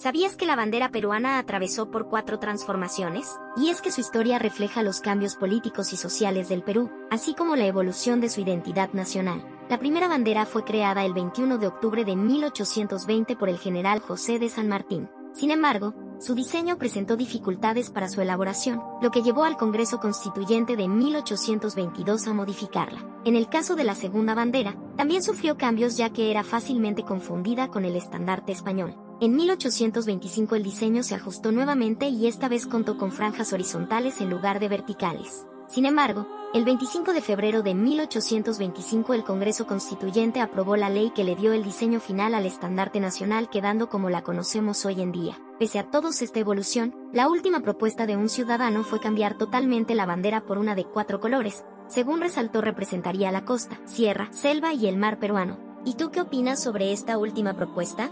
¿Sabías que la bandera peruana atravesó por cuatro transformaciones? Y es que su historia refleja los cambios políticos y sociales del Perú, así como la evolución de su identidad nacional. La primera bandera fue creada el 21 de octubre de 1820 por el general José de San Martín. Sin embargo, su diseño presentó dificultades para su elaboración, lo que llevó al Congreso Constituyente de 1822 a modificarla. En el caso de la segunda bandera, también sufrió cambios ya que era fácilmente confundida con el estandarte español. En 1825 el diseño se ajustó nuevamente y esta vez contó con franjas horizontales en lugar de verticales. Sin embargo, el 25 de febrero de 1825 el Congreso Constituyente aprobó la ley que le dio el diseño final al estandarte nacional quedando como la conocemos hoy en día. Pese a todos esta evolución, la última propuesta de un ciudadano fue cambiar totalmente la bandera por una de cuatro colores, según resaltó representaría la costa, sierra, selva y el mar peruano. ¿Y tú qué opinas sobre esta última propuesta?